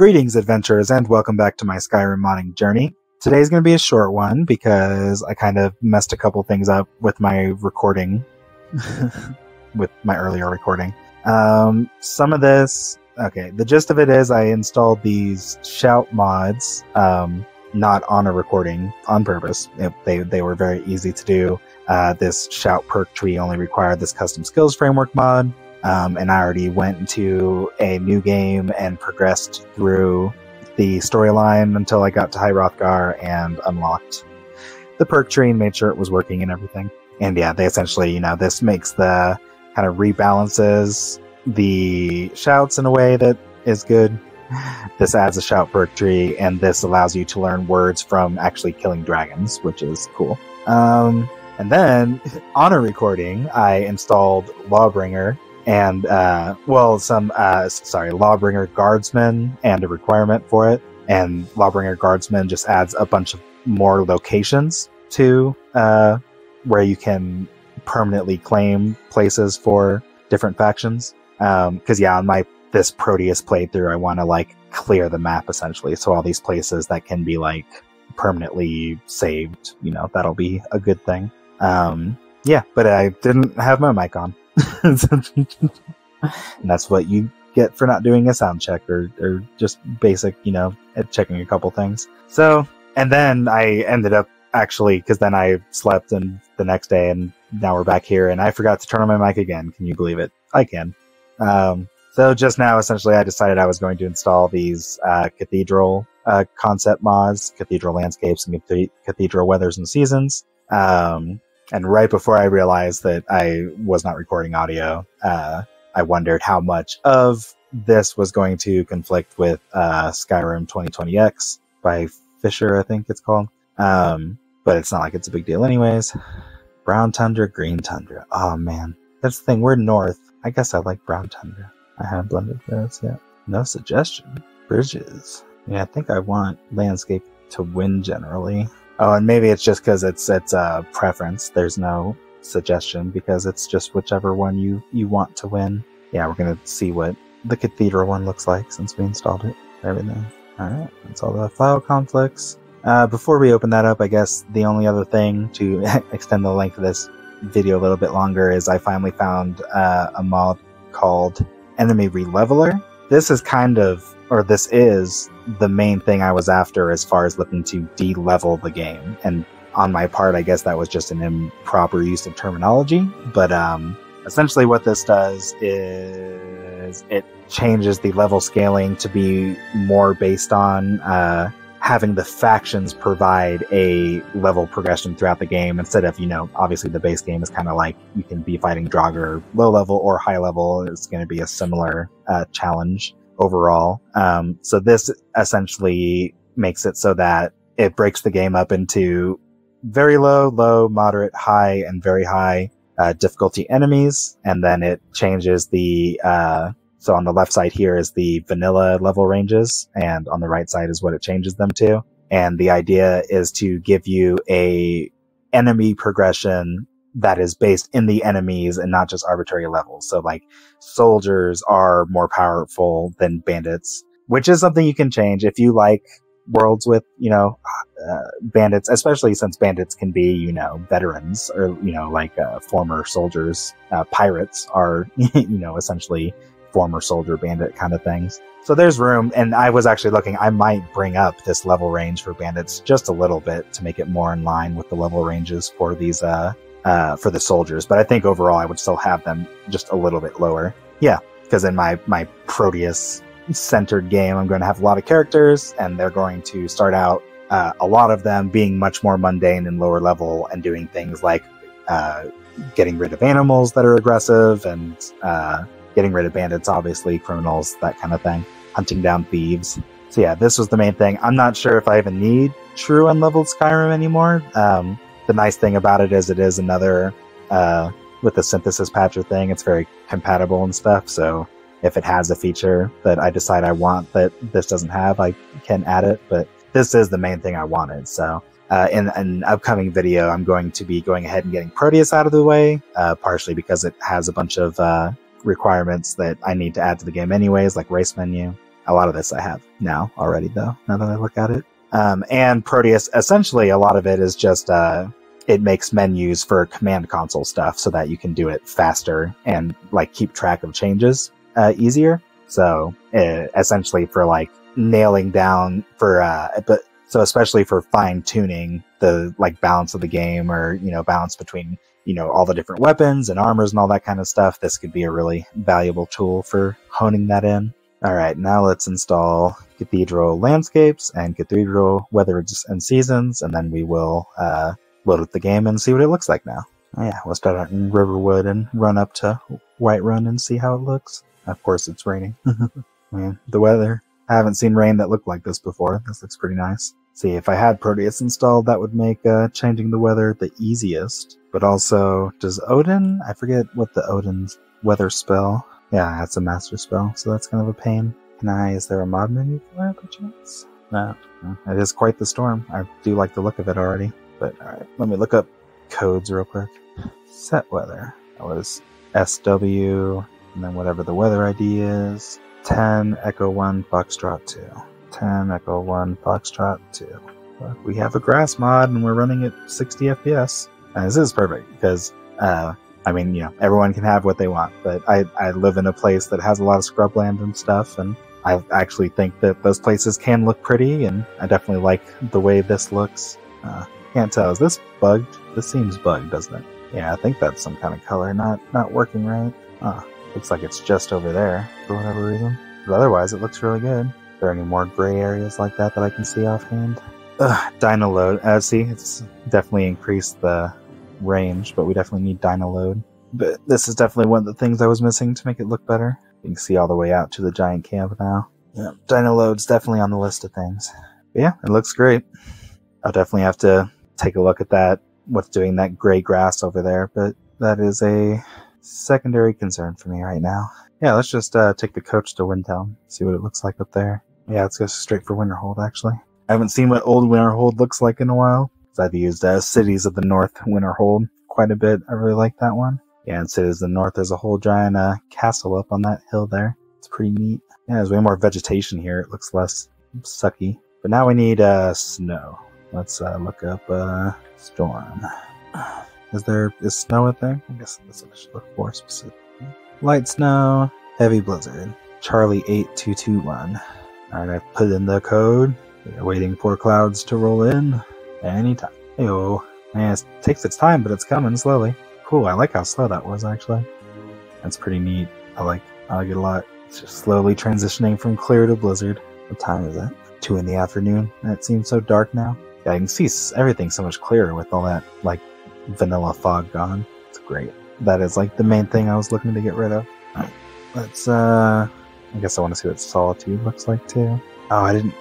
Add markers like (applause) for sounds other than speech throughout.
Greetings, adventurers, and welcome back to my Skyrim modding journey. Today's going to be a short one because I kind of messed a couple things up with my recording, (laughs) with my earlier recording. Um, some of this, okay, the gist of it is I installed these shout mods, um, not on a recording on purpose. It, they, they were very easy to do. Uh, this shout perk tree only required this custom skills framework mod. Um, and I already went into a new game and progressed through the storyline until I got to High Hrothgar and unlocked the perk tree and made sure it was working and everything. And yeah, they essentially, you know, this makes the kind of rebalances the shouts in a way that is good. This adds a shout perk tree, and this allows you to learn words from actually killing dragons, which is cool. Um, and then (laughs) on a recording, I installed Lawbringer, and uh, well, some uh, sorry, Lawbringer Guardsmen and a requirement for it. And Lawbringer Guardsmen just adds a bunch of more locations to uh, where you can permanently claim places for different factions. Because um, yeah, on my this Proteus playthrough, I want to like clear the map essentially. So all these places that can be like permanently saved, you know, that'll be a good thing. Um, yeah, but I didn't have my mic on. And (laughs) that's what you get for not doing a sound check or, or just basic, you know, checking a couple things. So, and then I ended up actually, because then I slept and the next day, and now we're back here, and I forgot to turn on my mic again. Can you believe it? I can. Um, so just now, essentially, I decided I was going to install these uh, cathedral uh, concept mods, cathedral landscapes, and cathedral weathers and seasons. Um, and right before I realized that I was not recording audio, uh, I wondered how much of this was going to conflict with uh, Skyrim 2020X by Fisher, I think it's called. Um, but it's not like it's a big deal, anyways. Brown tundra, green tundra. Oh man, that's the thing. We're north. I guess I like brown tundra. I haven't blended those yet. No suggestion. Bridges. Yeah, I think I want landscape to win generally. Oh, and maybe it's just because it's it's a preference. There's no suggestion because it's just whichever one you you want to win. Yeah, we're gonna see what the cathedral one looks like since we installed it. Everything. All right, that's all the file conflicts. Uh, before we open that up, I guess the only other thing to (laughs) extend the length of this video a little bit longer is I finally found uh, a mod called Enemy Releveler. This is kind of or this is the main thing I was after as far as looking to de-level the game. And on my part, I guess that was just an improper use of terminology. But um, essentially, what this does is it changes the level scaling to be more based on uh, having the factions provide a level progression throughout the game instead of, you know, obviously the base game is kind of like you can be fighting Draugr low level or high level. It's going to be a similar uh, challenge overall. Um, so this essentially makes it so that it breaks the game up into very low, low, moderate, high, and very high uh, difficulty enemies, and then it changes the. Uh, so on the left side here is the vanilla level ranges, and on the right side is what it changes them to. And the idea is to give you a enemy progression that is based in the enemies and not just arbitrary levels. So like soldiers are more powerful than bandits, which is something you can change if you like worlds with, you know, uh, bandits, especially since bandits can be, you know, veterans or, you know, like uh, former soldiers. Uh, pirates are, (laughs) you know, essentially former soldier bandit kind of things. So there's room. And I was actually looking, I might bring up this level range for bandits just a little bit to make it more in line with the level ranges for these, uh, uh, for the soldiers, but I think overall I would still have them just a little bit lower. Yeah, because in my my Proteus centered game, I'm going to have a lot of characters, and they're going to start out uh, a lot of them being much more mundane and lower level, and doing things like uh, getting rid of animals that are aggressive, and uh, getting rid of bandits, obviously criminals, that kind of thing, hunting down thieves. So yeah, this was the main thing. I'm not sure if I even need true unleveled Skyrim anymore. Um, the nice thing about it is it is another uh, with the synthesis patcher thing. It's very compatible and stuff. So if it has a feature that I decide I want that this doesn't have, I can add it. But this is the main thing I wanted. So uh, in an upcoming video, I'm going to be going ahead and getting Proteus out of the way, uh, partially because it has a bunch of uh, requirements that I need to add to the game anyways, like race menu. A lot of this I have now already, though, now that I look at it. Um, and Proteus, essentially, a lot of it is just uh, it makes menus for command console stuff so that you can do it faster and like keep track of changes uh, easier. So uh, essentially, for like nailing down for uh, but so especially for fine tuning the like balance of the game or you know balance between you know all the different weapons and armors and all that kind of stuff this could be a really valuable tool for honing that in. All right now let's install cathedral landscapes and cathedral weather and seasons and then we will uh, load up the game and see what it looks like now. Oh, yeah we'll start out in riverwood and run up to whiterun and see how it looks. Of course it's raining. (laughs) Man, the weather. I haven't seen rain that looked like this before. This looks pretty nice See, if I had Proteus installed, that would make uh, changing the weather the easiest. But also, does Odin? I forget what the Odin's weather spell. Yeah, that's a master spell, so that's kind of a pain. Can I? Is there a mod menu for it, by chance? No, no. It is quite the storm. I do like the look of it already. But alright, let me look up codes real quick. Set weather. That was SW, and then whatever the weather ID is. 10 Echo 1 Foxtrot 2. 10, Echo 1, Foxtrot 2. But we have a grass mod and we're running at 60 FPS. And this is perfect because, uh, I mean, you know, everyone can have what they want, but I, I live in a place that has a lot of scrubland and stuff, and I actually think that those places can look pretty, and I definitely like the way this looks. Uh, can't tell. Is this bugged? This seems bugged, doesn't it? Yeah, I think that's some kind of color not not working right. Ah, looks like it's just over there for whatever reason. But otherwise, it looks really good there any more gray areas like that that I can see offhand? Ugh, DynDOLOD. Uh, see, it's definitely increased the range, but we definitely need DynDOLOD. But this is definitely one of the things I was missing to make it look better. You can see all the way out to the giant camp now. Yeah, DynDOLOD's definitely on the list of things. But yeah, it looks great. I'll definitely have to take a look at that, what's doing that gray grass over there, but that is a secondary concern for me right now. Yeah, let's just uh, take the coach to Windhelm, see what it looks like up there. Yeah, let's go straight for Winterhold, actually. I haven't seen what old Winterhold looks like in a while. I've used uh, Cities of the North Winterhold quite a bit. I really like that one. Yeah, and Cities of the North, there's a whole giant uh, castle up on that hill there. It's pretty neat. Yeah, there's way more vegetation here. It looks less sucky. But now we need uh, snow. Let's uh, look up uh, storm. Is there is snow a thing? I guess that's what I should look for specifically. Light snow, heavy blizzard. Charlie 8221. Alright, I've put in the code. We're waiting for clouds to roll in anytime. Heyo. Man, it takes its time, but it's coming slowly. Cool, I like how slow that was, actually. That's pretty neat. I like, I like it a lot. It's just slowly transitioning from clear to blizzard. What time is it? Two in the afternoon. It seems so dark now. Yeah, I can see everything so much clearer with all that, like, vanilla fog gone. It's great. That is, like, the main thing I was looking to get rid of. Let's, uh, I guess I want to see what Solitude looks like too. Oh, I didn't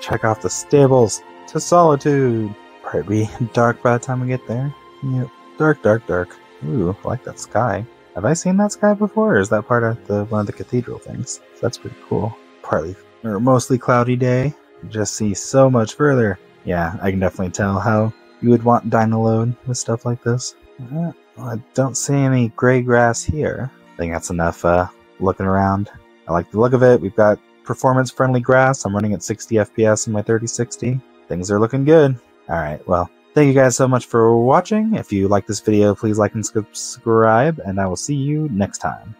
check off the stables to Solitude. Probably (laughs) dark by the time we get there. Yep, dark, dark, dark. Ooh, I like that sky. Have I seen that sky before, or is that part of the one of the cathedral things? That's pretty cool. Partly or mostly cloudy day. Just see so much further. Yeah, I can definitely tell how you would want DynDOLOD with stuff like this. Uh, I don't see any gray grass here. I think that's enough uh, looking around. I like the look of it. We've got performance friendly grass. I'm running at 60 FPS in my 3060. Things are looking good. All right. Well, thank you guys so much for watching. If you like this video, please like and subscribe, and I will see you next time.